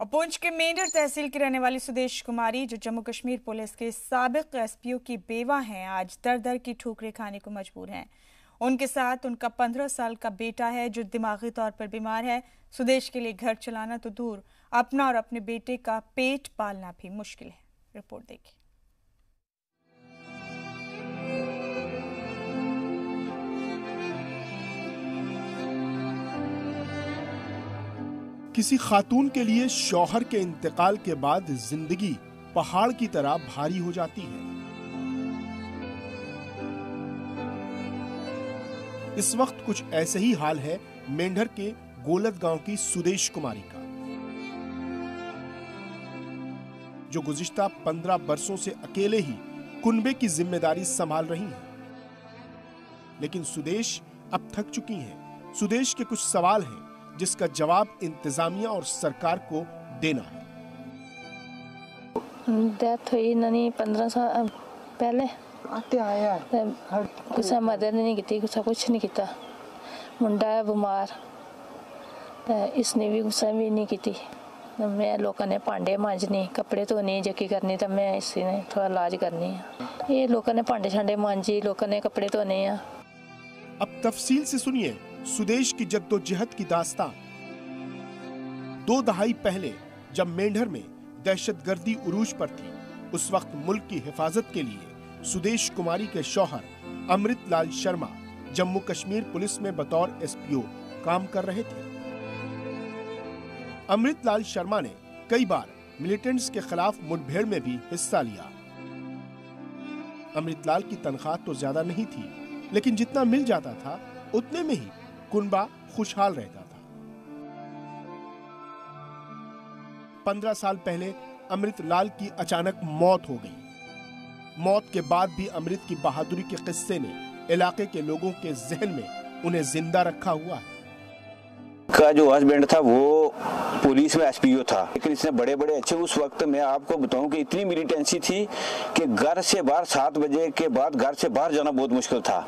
और पुंछ के मेंढर तहसील की रहने वाली सुदेश कुमारी, जो जम्मू कश्मीर पुलिस के सबक एसपीओ की बेवा हैं, आज दर दर की ठोकरें खाने को मजबूर हैं। उनके साथ उनका पंद्रह साल का बेटा है, जो दिमागी तौर पर बीमार है। सुदेश के लिए घर चलाना तो दूर, अपना और अपने बेटे का पेट पालना भी मुश्किल है। रिपोर्ट देखिए। किसी खातून के लिए शौहर के इंतकाल के बाद ज़िंदगी पहाड़ की तरह भारी हो जाती है इस वक्त कुछ ऐसे ही हाल है मेंढर के गोलत गाँव की सुदेश कुमारी का जो गुजश्ता पंद्रह बरसों से अकेले ही कुनबे की ज़िम्मेदारी संभाल रही हैं। लेकिन सुदेश अब थक चुकी हैं। सुदेश के कुछ सवाल हैं जिसका जवाब इंतजामिया और सरकार को देना है। डेथ हुई इन्होंने पंद्रह साल पहले। आते आया ते कुछ मदद नहीं की कुछ कुछ नहीं किया। मुंडा है बीमार। इसने भी कुछ भी नहीं की मैं लोगों ने भांडे मांजने कपड़े धोने जकी करनी तो मैं इसी ने थोड़ा इलाज करनी है। ये लोगों ने भांडे छांडे मांजी लोगों ने कपड़े धोने हैं। अब तफसील से सुनिए। सुदेश की जद्दोजहद की दास्तान। दो दहाई पहले, जब मेंढर में दहशतगर्दी उरूज पर थी, उस वक्त मुल्क की हिफाजत के लिए सुदेश कुमारी के शौहर अमृत लाल शर्मा जम्मू कश्मीर पुलिस में बतौर एसपीओ काम कर रहे थे। अमृत लाल शर्मा ने कई बार मिलिटेंट्स के खिलाफ मुठभेड़ में भी हिस्सा लिया। अमृतलाल की तनख्वाह तो ज़्यादा नहीं थी, लेकिन जितना मिल जाता था, उतने में ही कुनबा खुशहाल रहता था। पंद्रह साल पहले अमृत लाल की अचानक मौत हो गई। मौत के बाद भी अमृत की बहादुरी के किस्से ने इलाके के लोगों के जहन में उन्हें ज़िंदा रखा हुआ है। का जो हस्बैंड था, वो पुलिस में एसपीओ था। लेकिन इसने बड़े बड़े अच्छे, उस वक्त मैं आपको बताऊँ कि इतनी मिलिटेंसी थी कि घर से बाहर सात बजे के बाद घर से बाहर जाना बहुत मुश्किल था।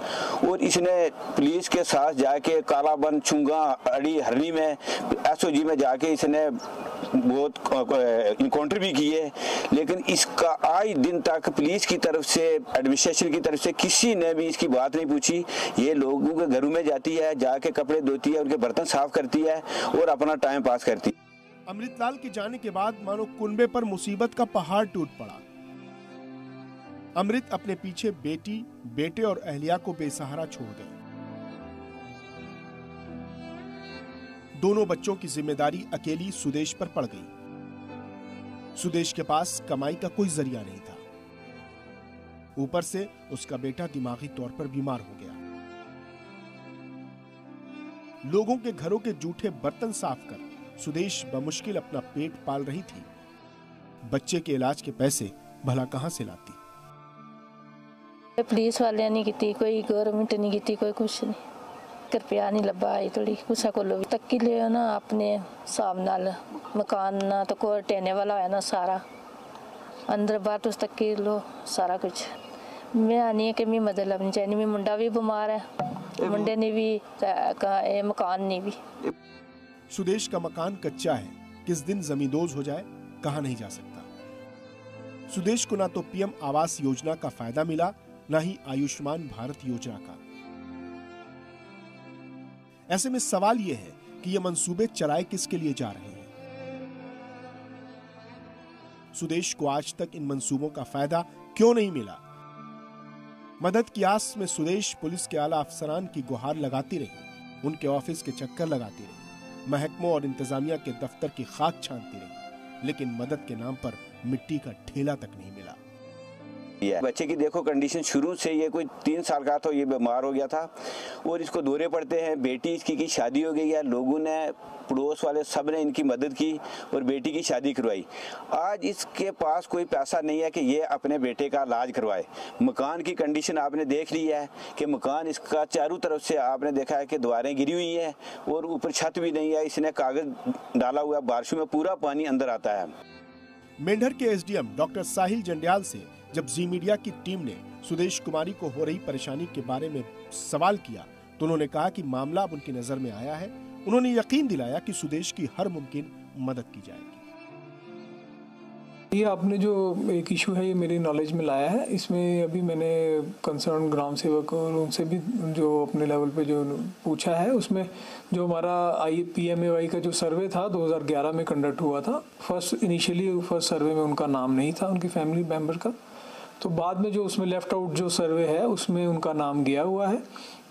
और इसने पुलिस के साथ जाके कालाबंद चुंगा, अड़ी, हरनी में एसओजी में जाके इसने बहुत इनकाउंटर भी किए। लेकिन इसका आज दिन तक पुलिस की तरफ़ से एडमिनिस्ट्रेशन की तरफ़ से किसी ने भी इसकी बात नहीं पूछी। ये लोगों के घरों में जाती है, जाके कपड़े धोती है, उनके बर्तन साफ़ करती है और अपना टाइम पास करती है। अमृतलाल के जाने के बाद मानो कुंबे पर मुसीबत का पहाड़ टूट पड़ा। अमृत अपने पीछे बेटी, बेटे और अहलिया को बेसहारा छोड़ गए। दोनों बच्चों की ज़िम्मेदारी अकेली सुदेश पर पड़ गई। सुदेश के पास कमाई का कोई ज़रिया नहीं था। ऊपर से उसका बेटा दिमागी तौर पर बीमार हो गया। लोगों के घरों के जूठे बर्तन साफ़ कर। सुदेश बमुश्किल अपना पेट पाल रही थी। बच्चे के इलाज के पैसे भला कहाँ से लाती? पुलिस वाले नहीं की कोई गवर्नमेंट नहीं की कोई कुछ नहीं। कृपया नहीं लब्भा आई थोड़ी कुछ को लो तक्की ले ना अपने हिसाब नाल। मकान ना तो कोई टेने वाला है ना सारा। अंदर बाहर तुस तक्की लो, सारा कुछ। मैं आनी है कि मैं मदद लगनी चाहिए मेरा मुंडा भी बीमार है मुंडे ने भी ए, मकान ने भी। सुदेश का मकान कच्चा है। किस दिन जमींदोज हो जाए, कहा नहीं जा सकता। सुदेश को ना तो पीएम आवास योजना का फ़ायदा मिला, ना ही आयुष्मान भारत योजना का। ऐसे में सवाल यह है कि ये मंसूबे चलाए किसके लिए जा रहे हैं? सुदेश को आज तक इन मंसूबों का फ़ायदा क्यों नहीं मिला? मदद की आस में सुदेश पुलिस के आला अफसरान की गुहार लगाती रही, उनके ऑफ़िस के चक्कर लगाती रही, महकमों और इंतजामिया के दफ्तर की खाक छानती रही, लेकिन मदद के नाम पर मिट्टी का ठेला तक नहीं मिला। बच्चे की देखो कंडीशन शुरू से ये कोई तीन साल का तो ये बीमार हो गया था। और इसको दौरे पड़ते हैं, बेटी इसकी की शादी हो गई है, लोगों ने, पड़ोस वाले सबने इनकी मदद की और बेटी की शादी करवाई। आज इसके पास कोई पैसा नहीं है कि ये अपने बेटे का इलाज करवाए। मकान की कंडीशन आपने देख ली है कि मकान इसका चारों तरफ़ से आपने देखा है कि दीवारें गिरी हुई हैं और ऊपर छत भी नहीं है। इसने कागज़ डाला हुआ बारिशों में पूरा पानी अंदर आता है। मेंढर के एसडीएम डॉक्टर साहिल जंडियाल से जब जी मीडिया की टीम ने सुदेश कुमारी को हो रही परेशानी के बारे में सवाल किया तो उन्होंने कहा कि मामला अब उनकी नज़र में आया है। उन्होंने यकीन दिलाया कि सुदेश की हर मुमकिन मदद की जाएगी। ये आपने जो एक इशू है, ये मेरी नॉलेज में लाया है। इसमें अभी मैंने कंसर्न ग्राम सेवक और उनसे भी जो अपने लेवल पे जो पूछा है, उसमें जो हमारा I P M A Y का जो सर्वे था 2011 में कंडक्ट हुआ था। फ़र्स्ट इनिशियली फ़र्स्ट सर्वे में उनका नाम नहीं था, उनकी फैमिली मेंबर का। तो बाद में जो उसमें लेफ़्ट आउट जो सर्वे है उसमें उनका नाम गया हुआ है।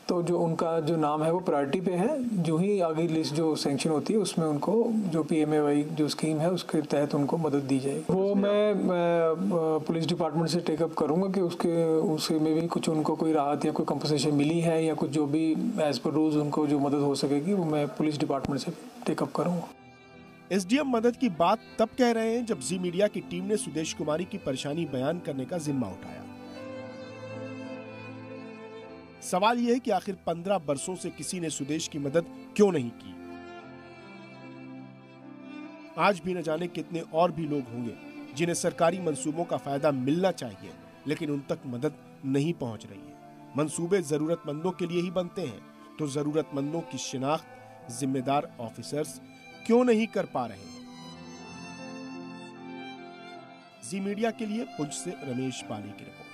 तो जो उनका जो नाम है वो प्रायोरिटी पे है। जो ही आगे लिस्ट जो सेंक्शन होती है उसमें उनको जो पी एम ए वाई जो स्कीम है उसके तहत उनको मदद दी जाएगी। वो मैं, मैं पुलिस डिपार्टमेंट से टेकअप करूँगा कि उसके उसके में भी कुछ उनको कोई राहत या कोई कंपनसेशन मिली है या कुछ जो भी एज पर रूल्स उनको जो मदद हो सकेगी वो मैं पुलिस डिपार्टमेंट से टेकअप करूँगा। एसडीएम मदद की बात तब कह रहे हैं जब जी मीडिया की टीम ने सुदेश कुमारी की परेशानी बयान करने का जिम्मा उठाया। सवाल यह है कि आखिर पंद्रह वर्षों से किसी ने सुदेश की मदद क्यों नहीं की? आज भी न जाने कितने और भी लोग होंगे जिन्हें सरकारी मंसूबों का फ़ायदा मिलना चाहिए, लेकिन उन तक मदद नहीं पहुँच रही है। मंसूबे जरूरतमंदों के लिए ही बनते हैं तो जरूरतमंदों की शिनाख्त जिम्मेदार ऑफिसर्स क्यों नहीं कर पा रहे जी मीडिया के लिए पुंछ से रमेश पाली की रिपोर्ट।